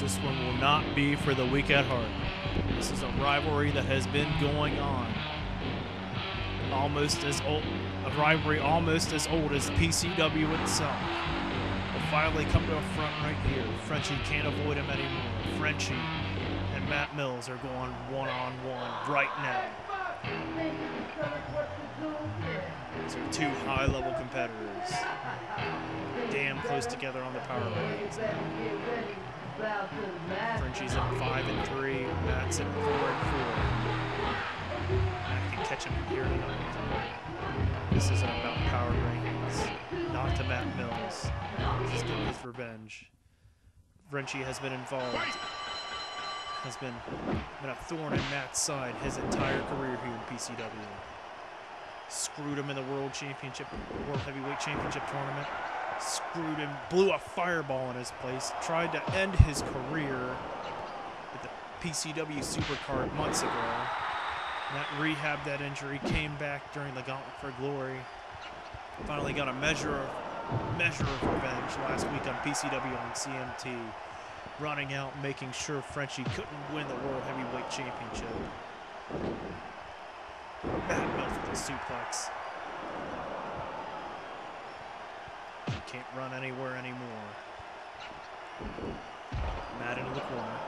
This one will not be for the weak at heart. This is a rivalry that has been going on almost as old, a rivalry almost as old as PCW itself. Will finally come to a front right here. Frenchie can't avoid him anymore. Frenchie and Matt Mills are going one on one right now. These are two high level competitors. Damn close together on the power rankings. Frenchie's at five and three. Matt's at four and four. Matt can catch him here tonight. This isn't about power rankings. Not to Matt Mills. This is his revenge. Frenchie has been involved. Has been, been a thorn in Matt's side his entire career here in PCW. Screwed him in the World Championship, World Heavyweight Championship tournament screwed him, blew a fireball in his place, tried to end his career at the PCW Supercard months ago. That rehabbed that injury, came back during the Gauntlet for Glory. Finally got a measure of measure of revenge last week on PCW on CMT, running out, making sure Frenchie couldn't win the World Heavyweight Championship. Mills with the suplex. Can't run anywhere anymore. Matt into the corner.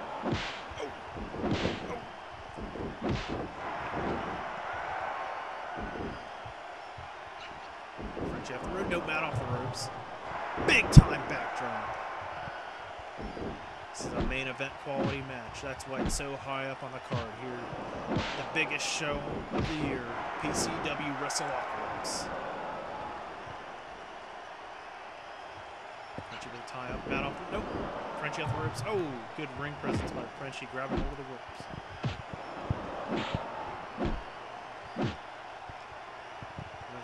French off the road. No, Matt off the ropes. Big time backdrop. This is a main event quality match. That's why it's so high up on the card here. The biggest show of the year. PCW Wrestleopolis. With a tie up. Matt off the. Nope. Frenchie off the ropes. Oh, good ring presence by Frenchie grabbing over the ropes.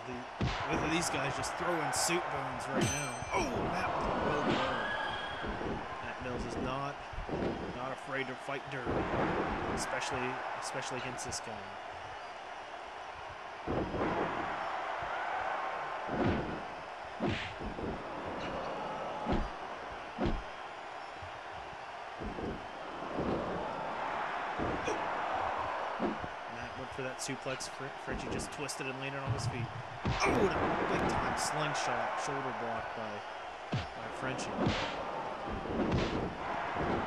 The- both these guys just throwing suit bones right now. Oh, Matt with a low blow. Matt Mills is not not afraid to fight dirt, especially especially against this guy. Matt went for that suplex. Fr- Frenchie just twisted and landed on his feet. Oh, and a big time slingshot shoulder block by, by Frenchie.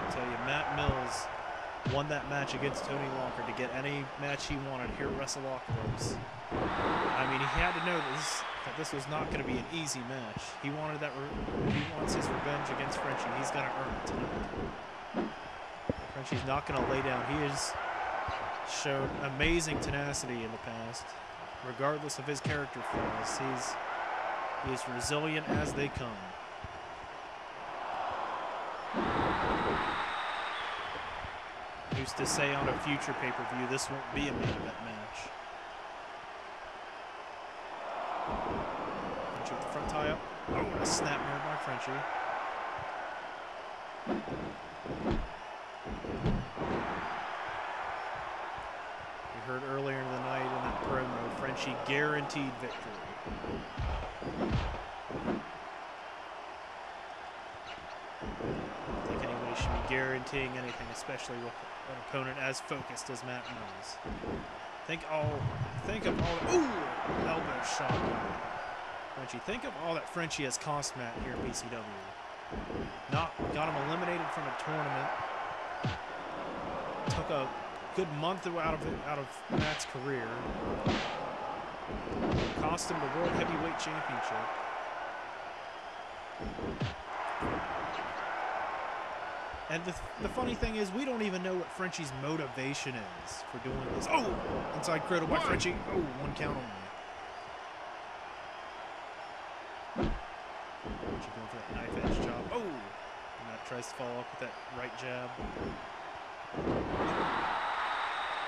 Tell you, Matt Mills won that match against Tony Walker to get any match he wanted here at WrestleOpolis. I mean, he had to know this, that this was not going to be an easy match. He wanted that. He wants his revenge against Frenchie. He's going to earn it tonight. Frenchie's not going to lay down. He has shown amazing tenacity in the past, regardless of his character flaws. He's he is resilient as they come. Who's to say on a future pay-per-view this won't be a main event match? Frenchie with the front tie up. Oh, a snap mare by Frenchie. We heard earlier in the night in that promo, Frenchie guaranteed victory. I don't think anybody should be guaranteeing anything, especially with an opponent as focused as Matt Mills. Think all, think of all. The, ooh, elbow shot. Frenchie, think of all that Frenchie has cost Matt here at PCW. Not got him eliminated from a tournament. Took a good month out of out of Matt's career. Cost him the World Heavyweight Championship. And the, the funny thing is, we don't even know what Frenchie's motivation is for doing this. Oh, inside cradle by Frenchie. Oh, one count only. Frenchie going for that knife edge chop. Oh, and that tries to follow up with that right jab.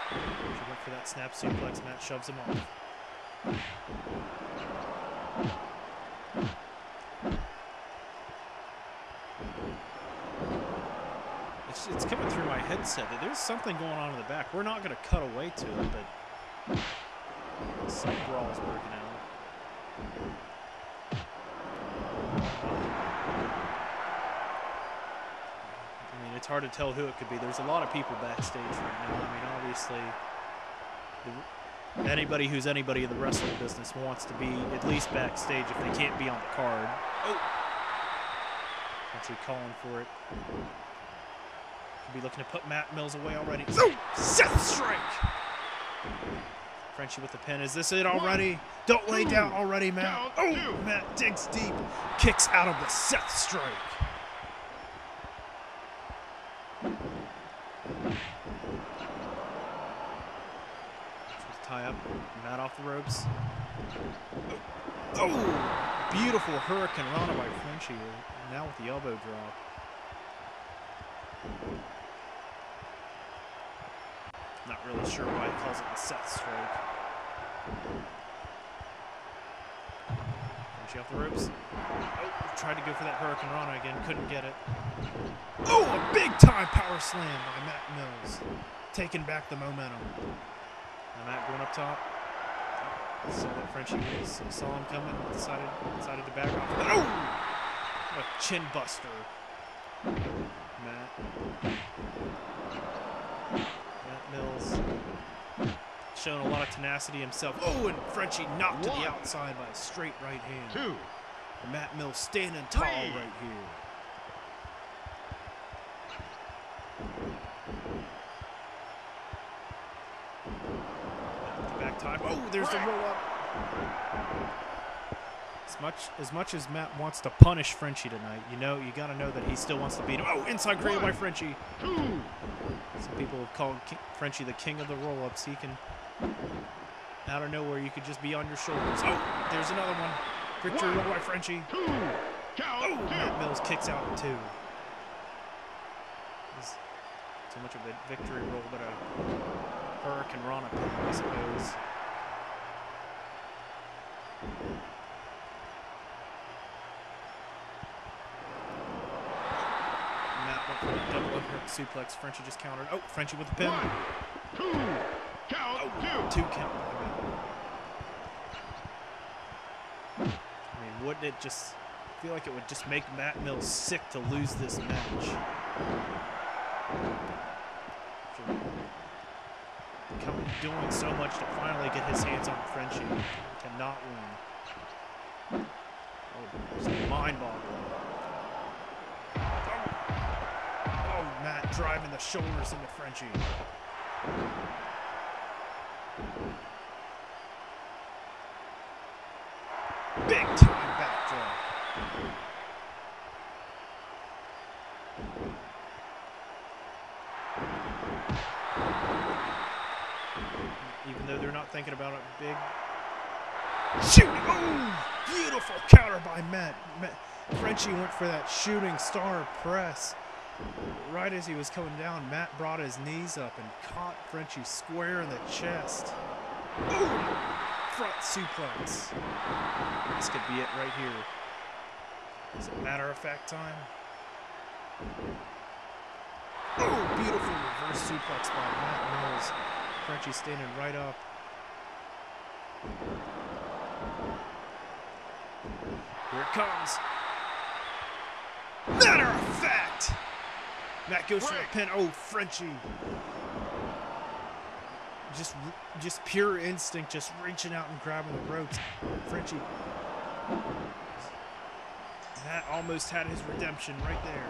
Frenchie went for that snap suplex. and Matt shoves him off. It's, it's coming through my headset that there's something going on in the back. We're not going to cut away to it, but some brawl's breaking out. I mean, it's hard to tell who it could be. There's a lot of people backstage right now. I mean, obviously, the, anybody who's anybody in the wrestling business wants to be at least backstage if they can't be on the card. Oh, actually calling for it. Could be looking to put Matt Mills away already. Oh, Seth Strike. Frenchie with the pin. Is this it already? One, Don't lay down already, Matt. Oh, two. Matt digs deep. Kicks out of the Seth Strike. Tie up. Matt off the ropes. Oh, beautiful Hurricane Rana by Frenchie. Now with the elbow drop. Not really sure why he calls it the Seth strike. Frenchie off the ropes. Oh, tried to go for that Hurricane Rana again. Couldn't get it. Oh, a big time power slam by Matt Mills. Taking back the momentum. And Matt going up top. Saw that Frenchie was, uh, saw him coming, decided decided to back off. Oh! A chin buster. Matt. Matt Mills. Showing a lot of tenacity himself. Oh, and Frenchie knocked One. to the outside by a straight right hand. Two. And Matt Mills standing tall Three. right here. Time. Oh, there's the roll up. As much as much as Matt wants to punish Frenchie tonight, you know, you got to know that he still wants to beat him. Oh, inside cradle by Frenchie. Two. Some people have called Frenchie the king of the roll-ups. He can, out of nowhere, you could just be on your shoulders. Oh, there's another one. Victory roll by Frenchie. Two. Count oh. Matt Mills kicks out two. It's too much of a victory roll, but a Hurricane pin, I suppose. Matt went for a double overhead suplex. Frenchie just countered. Oh, Frenchie with the pin. One, two, count, oh, two. Two count. I mean, wouldn't it just feel like it would just make Matt Mills sick to lose this match? Doing so much to finally get his hands on Frenchie cannot win. Oh, it's mind-boggling. Oh. Matt driving the shoulders into Frenchie. Big time backdrop. Even though they're not thinking about it big, Shooting. Oh, beautiful counter by Matt. Matt. Frenchie went for that shooting star press. Right as he was coming down, Matt brought his knees up and caught Frenchie square in the chest. Ooh, front suplex. This could be it right here. Is it matter of fact time? Oh, beautiful reverse suplex by Matt Mills. Frenchie standing right up. Here it comes. Matter of fact. Matt goes for the pin. Oh, Frenchie. Just, just pure instinct, just reaching out and grabbing the ropes. Frenchie. That almost had his redemption right there.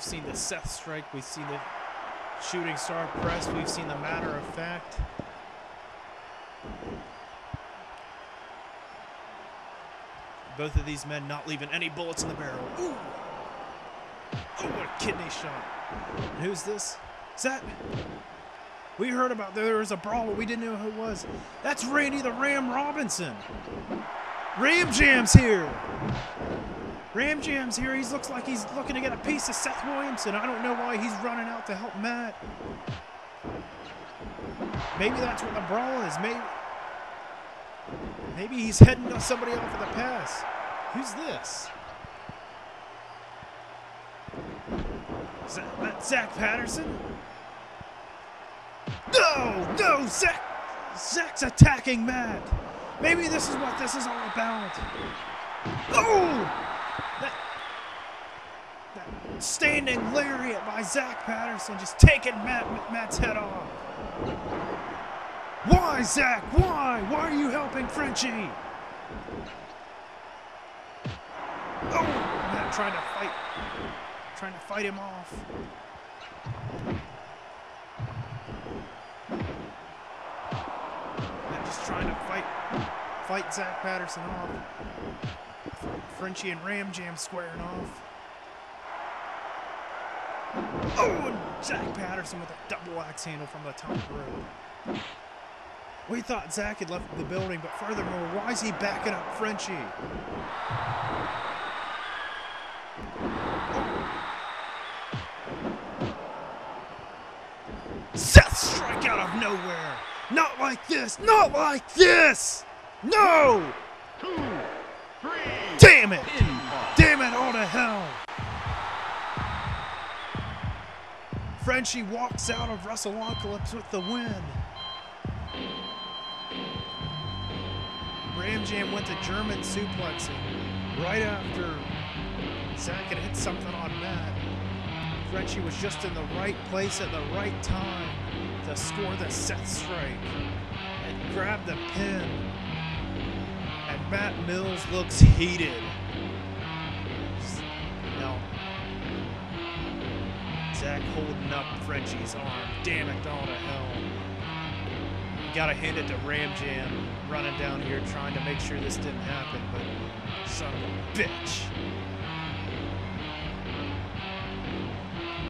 We've seen the Seth strike. We've seen the shooting star press. We've seen the matter of fact. Both of these men not leaving any bullets in the barrel. Ooh! Oh, what a kidney shot. And who's this? Is that... We heard about there was a brawl, but we didn't know who it was. That's Randy the Ram Robinson. Ram Jam's here. Ram Jam's here. He looks like he's looking to get a piece of Seth Williamson. I don't know why he's running out to help Matt. Maybe that's what the brawl is. Maybe, maybe he's heading somebody off of the pass. Who's this? Is that, that Zach Patterson? No, no, Zach. Zach's attacking Matt. Maybe this is what this is all about. Oh! That, that standing lariat by Zach Patterson just taking Matt, Matt's head off. Why, Zach? Why? Why are you helping Frenchie? Oh! Matt trying to fight, trying to fight him off. Matt just trying to fight, fight Zach Patterson off. Frenchie and Ram Jam squaring off. Oh, and Zach Patterson with a double axe handle from the top rope. We thought Zach had left the building, but furthermore, why is he backing up Frenchie? Seth strike out of nowhere! Not like this! Not like this! No! Two. Damn it! Damn it all to hell! Frenchie walks out of Russell Wrestlepocalypse with the win. Ram Jam went to German suplexing right after Zach had hit something on Matt. Frenchie was just in the right place at the right time to score the Seth strike and grab the pin. And Matt Mills looks heated. Holding up Frenchie's arm. Damn it, all to hell. Gotta hand it to Ram Jam running down here trying to make sure this didn't happen, but son of a bitch.